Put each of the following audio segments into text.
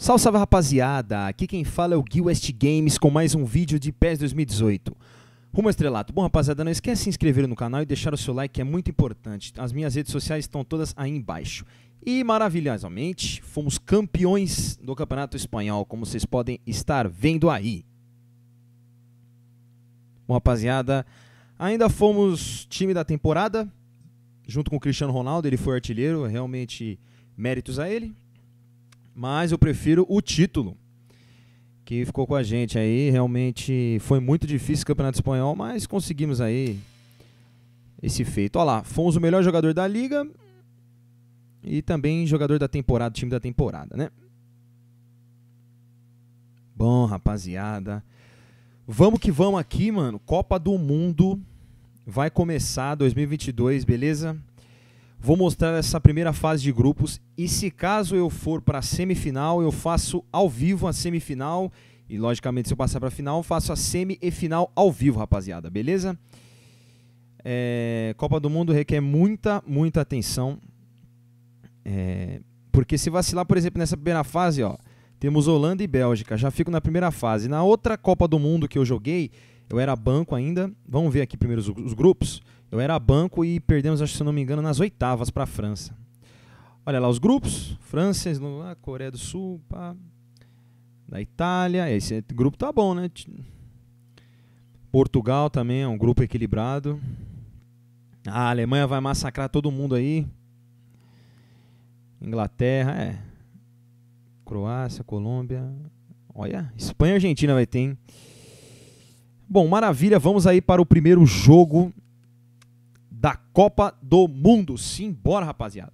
Salve, salve rapaziada! Aqui quem fala é o Gui West Games com mais um vídeo de PES 2018. Rumo ao estrelato. Bom, rapaziada, não esquece de se inscrever no canal e deixar o seu like, que é muito importante. As minhas redes sociais estão todas aí embaixo. E, maravilhosamente, fomos campeões do Campeonato Espanhol, como vocês podem estar vendo aí. Bom, rapaziada, ainda fomos time da temporada, junto com o Cristiano Ronaldo, ele foi artilheiro, realmente méritos a ele. Mas eu prefiro o título que ficou com a gente aí. Realmente foi muito difícil o Campeonato Espanhol, mas conseguimos aí esse feito. Olha lá, fomos o melhor jogador da liga e também jogador da temporada, time da temporada, né? Bom, rapaziada. Vamos que vamos aqui, mano. Copa do Mundo vai começar 2022, beleza? Vou mostrar essa primeira fase de grupos e se caso eu for para a semifinal, eu faço ao vivo a semifinal e logicamente se eu passar para a final, faço a semi e final ao vivo, rapaziada, beleza? É, Copa do Mundo requer muita, muita atenção, é, porque se vacilar, por exemplo, nessa primeira fase, ó, temos Holanda e Bélgica, já fico na primeira fase. Na outra Copa do Mundo que eu joguei, eu era banco ainda. Vamos ver aqui primeiro os, os grupos. Eu era banco e perdemos, acho, se não me engano, nas oitavas para a França. Olha lá os grupos: França, Coreia do Sul, pá, da Itália. Esse grupo tá bom, né? Portugal também é um grupo equilibrado. A Alemanha vai massacrar todo mundo aí. Inglaterra, é. Croácia, Colômbia. Olha, Espanha e Argentina vai ter, hein? Bom, maravilha. Vamos aí para o primeiro jogo da Copa do Mundo. Simbora, rapaziada.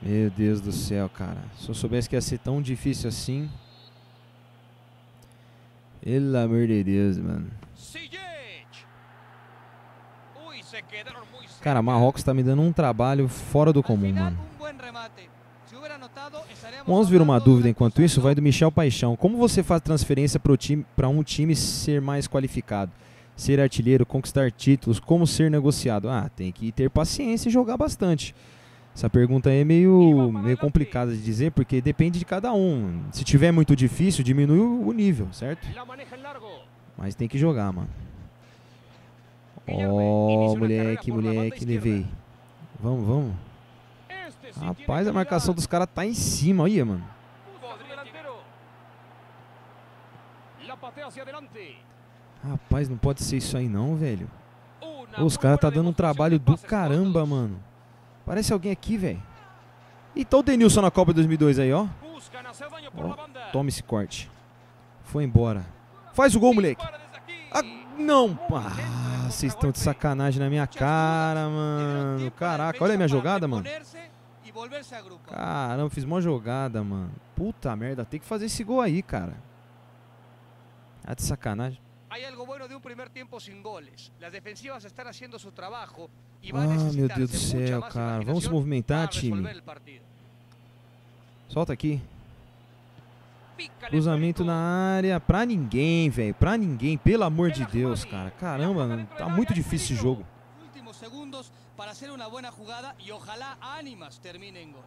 Meu Deus do céu, cara. Se eu soubesse que ia ser tão difícil assim. Pelo amor de Deus, mano. Cara, Marrocos tá me dando um trabalho fora do comum, mano. Vamos ver uma dúvida enquanto isso, vai do Michel Paixão. Como você faz transferência para um time ser mais qualificado? Ser artilheiro, conquistar títulos, como ser negociado? Ah, tem que ter paciência e jogar bastante. Essa pergunta é meio, meio complicada de dizer, porque depende de cada um. Se tiver muito difícil, diminui o nível, certo? Mas tem que jogar, mano. Ó, oh, moleque, moleque, levei. Vamos, vamos. Rapaz, a marcação dos caras tá em cima, olha, mano. Rapaz, não pode ser isso aí não, velho. Os caras tá dando um trabalho do caramba, mano. Parece alguém aqui, velho. E tá o Denilson na Copa 2002 aí, ó. ó. Toma esse corte. Foi embora. Faz o gol, moleque. Ah, não. Ah, vocês estão de sacanagem na minha cara, mano. Caraca, olha a minha jogada, mano. Caramba, fiz uma jogada, mano. Puta merda, tem que fazer esse gol aí, cara. Ah, de sacanagem. Hay algo bueno de un primer tiempo sin goles. Las defensivas están haciendo su trabajo y van ah, meu Deus do céu, cara. Vamos se movimentar, time. Solta aqui. Cruzamento na área pra ninguém, velho. Pra ninguém, pelo amor de Deus, cara. Caramba, tá muito difícil esse jogo segundos para hacer una buena jugada y ojalá Ánimas termine en gol.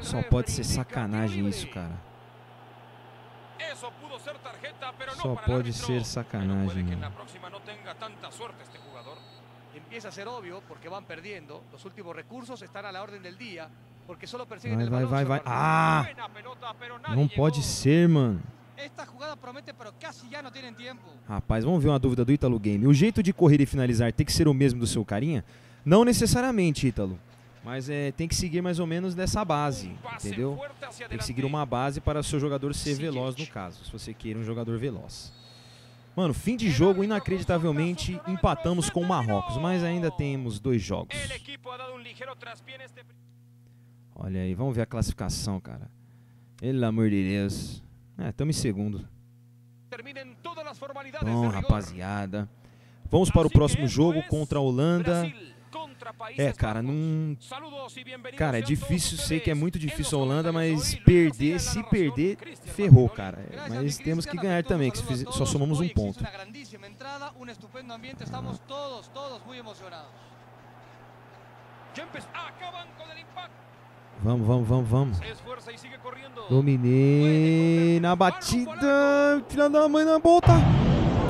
Só pode ser sacanagem isso, cara. Só pode ser sacanagem. Empieza a ser obvio porque van perdiendo. Los últimos recursos están a la orden del día porque solo persiguen vai, el vai, vai, vai. Ah! Não pode ser, mano. Esta jogada promete, pero casi ya no tienen tiempo. Rapaz, vamos ver uma dúvida do Ítalo Game. O jeito de correr e finalizar tem que ser o mesmo do seu carinha? Não necessariamente, Ítalo. Mas é, tem que seguir mais ou menos dessa base, entendeu? Tem que seguir uma base para o seu jogador ser veloz no caso, se você queira um jogador veloz. Mano, fim de jogo, inacreditavelmente, empatamos com o Marrocos, mas ainda temos dois jogos. Olha aí, vamos ver a classificação, cara. Pelo amor de Deus. É, estamos em segundo. Bom, rapaziada. Vamos para o próximo jogo contra a Holanda. É, cara, não. Cara, é difícil, sei que é muito difícil a Holanda, mas perder, se perder, ferrou, cara. Mas temos que ganhar também, que só somamos um ponto. Vamos, vamos, vamos, vamos. Dominei na batida. Filha da mãe na volta.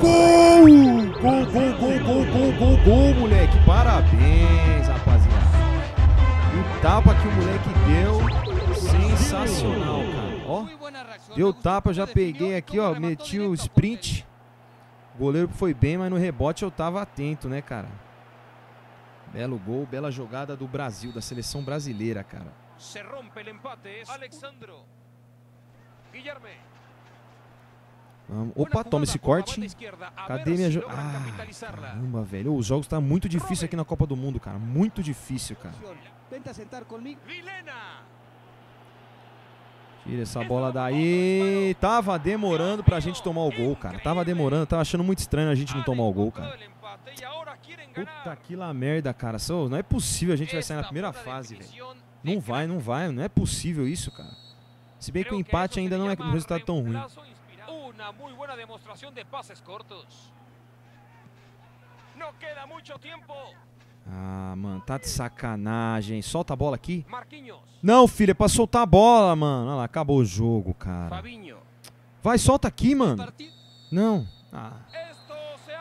Gol! Gol, gol, gol, gol, gol, gol, gol, moleque. Parabéns, rapaziada. O tapa que o moleque deu, sensacional, cara. Ó, deu tapa, já peguei aqui, ó, meti o sprint. O goleiro foi bem, mas no rebote eu tava atento, né, cara? Belo gol, bela jogada do Brasil, da seleção brasileira, cara. Se rompe o empate, Alexandro. Guilherme. Vamos. Opa, toma esse corte. Cadê minha jo... Ah, caramba, velho. Os jogos tá muito difícil aqui na Copa do Mundo, cara. Muito difícil, cara. Tira essa bola daí. Tava demorando pra gente tomar o gol, cara. Tava demorando. Tava achando muito estranho a gente não tomar o gol, cara. Puta que lá merda, cara. Não é possível a gente vai sair na primeira fase, velho. Não vai, não vai. Não é possível isso, cara. Se bem que o empate ainda não é um resultado tão ruim. Uma muito boa demonstração de passes cortos. Não queda muito tempo. Ah, mano, tá de sacanagem. Solta a bola aqui. Não, filho, é pra soltar a bola, mano. Olha lá, acabou o jogo, cara. Vai, solta aqui, mano. Não. Ah.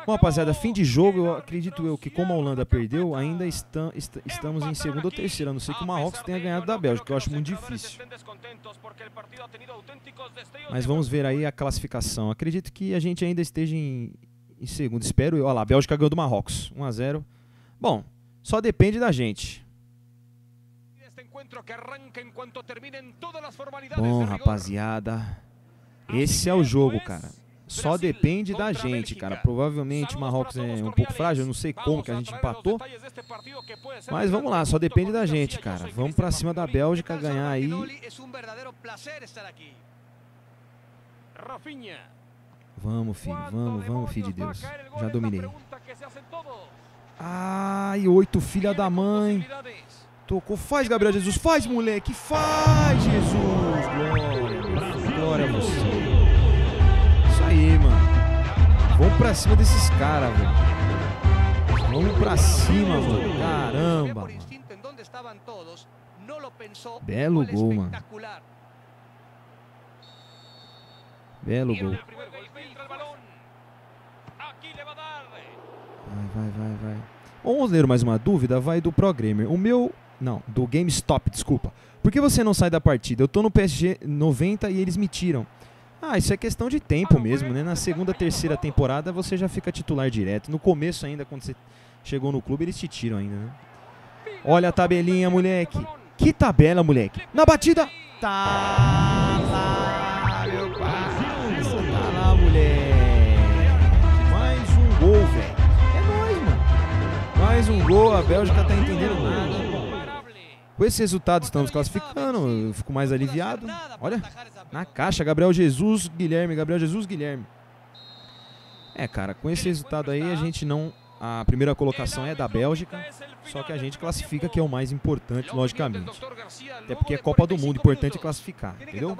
Bom, rapaziada, fim de jogo, eu acredito eu que como a Holanda perdeu, ainda está, est estamos em segunda ou terceira. A não sei que o Marrocos tenha ganhado da Bélgica, que eu acho muito difícil. Mas vamos ver aí a classificação. Acredito que a gente ainda esteja em, em segundo. Espero eu. Olha lá, a Bélgica ganhou do Marrocos. 1 a 0 Bom, só depende da gente. Bom, rapaziada. Esse é o jogo, cara só depende da gente, cara. Provavelmente Marrocos é um pouco frágil, eu não sei como que a gente empatou. Mas vamos lá, só depende da gente, cara. Vamos pra cima da Bélgica ganhar aí. Vamos, filho, vamos, vamos, filho de Deus. Já dominei. Ai, oito, filha da mãe. Tocou, faz, Gabriel Jesus, faz, moleque, faz, Jesus. Glória, glória a você. Vamos pra cima desses caras, velho. Vamos pra cima, mano. Caramba. Belo gol, mano. Belo gol. Vai, vai, vai, vai. Vamos ler mais uma dúvida? Vai do Programmer. O meu. Não, do GameStop, desculpa. Por que você não sai da partida? Eu tô no PSG 90 e eles me tiram. Ah, isso é questão de tempo mesmo, né? Na segunda, terceira temporada você já fica titular direto. No começo ainda, quando você chegou no clube, eles te tiram ainda, né? Olha a tabelinha, moleque. Que tabela, moleque. Na batida. Tá lá, meu parceiro. Tá lá, moleque. Mais um gol, velho. É nóis, mano. Mais um gol. A Bélgica tá entendendo nada. Com esse resultado estamos classificando, eu fico mais aliviado. Olha, na caixa, Gabriel Jesus, Guilherme, Gabriel Jesus, Guilherme. É, cara, com esse resultado aí a gente não... A primeira colocação é da Bélgica, só que a gente classifica que é o mais importante, logicamente. Até porque é Copa do Mundo, importante classificar, entendeu?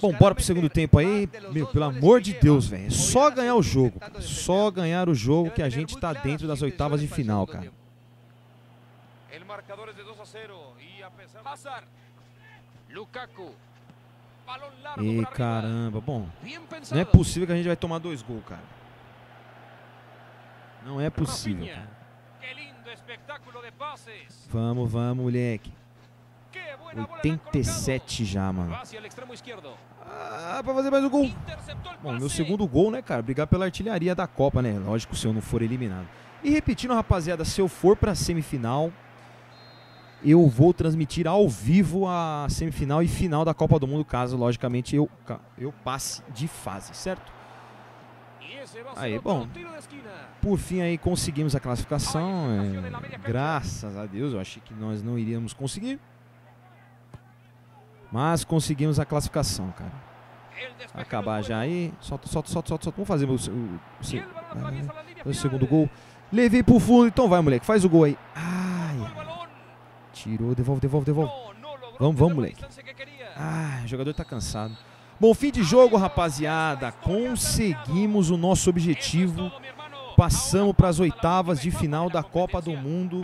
Bom, bora pro segundo tempo aí. Meu, pelo amor de Deus, velho. É só ganhar o jogo. Cara. Só ganhar o jogo que a gente tá dentro das oitavas de final, cara. El marcador es de 2 a 0 y a pesar Hazard, Lukaku, balão largo E caramba, bom, não é possível que a gente vai tomar dois gols, cara. Não é possível, cara. Vamos, vamos, moleque. 87 já, mano. Ah, pra fazer mais um gol. Bom, meu segundo gol, né, cara? Brigar pela artilharia da Copa, né? Lógico, se eu não for eliminado. E repetindo, rapaziada, se eu for pra semifinal, eu vou transmitir ao vivo a semifinal e final da Copa do Mundo, caso, logicamente, eu, eu passe de fase, certo? Aí, bom, por fim aí conseguimos a classificação, é, graças a Deus, eu achei que nós não iríamos conseguir, mas conseguimos a classificação, cara. Acabar já aí, solta, solta, solta, solta, solta. vamos fazer o, o, o, o segundo gol, levei pro fundo, então vai moleque, faz o gol aí. Ai, Tirou, devolve, devolve, devolve. Vamos, vamos, moleque. Ah, o jogador tá cansado. Bom, fim de jogo, rapaziada. Conseguimos o nosso objetivo Passamos para as oitavas de final da Copa do Mundo.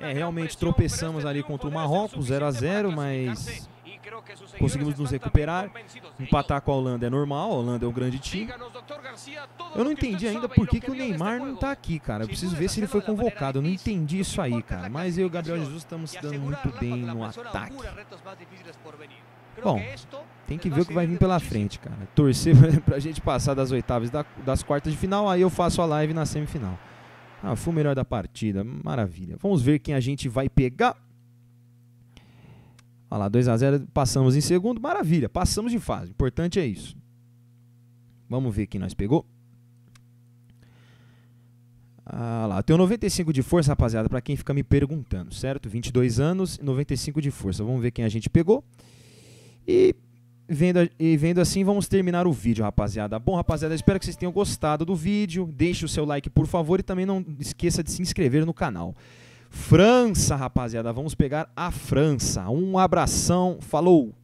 É, realmente tropeçamos ali contra o Marrocos, 0 a 0 mas conseguimos nos recuperar. Empatar com a Holanda é normal, a Holanda é um grande time. Eu não entendi ainda por que, que o Neymar não está aqui, cara. Eu preciso ver se ele foi convocado. Eu não entendi isso aí, cara. Mas eu e o Gabriel Jesus estamos se dando muito bem no ataque. Bom, tem que ver o que vai vir pela frente, cara. Torcer pra gente passar das oitavas das quartas de final, aí eu faço a live na semifinal. Ah, fui o melhor da partida, maravilha. Vamos ver quem a gente vai pegar. Olha lá, 2x0, passamos em segundo, maravilha, passamos de fase, importante é isso. Vamos ver quem nós pegou. Ah lá, tenho 95 de força, rapaziada, para quem fica me perguntando, certo? 22 anos e 95 de força. Vamos ver quem a gente pegou. E vendo, e vendo assim, vamos terminar o vídeo, rapaziada. Bom, rapaziada, espero que vocês tenham gostado do vídeo. Deixe o seu like, por favor, e também não esqueça de se inscrever no canal. França, rapaziada. Vamos pegar a França. Um abração. Falou!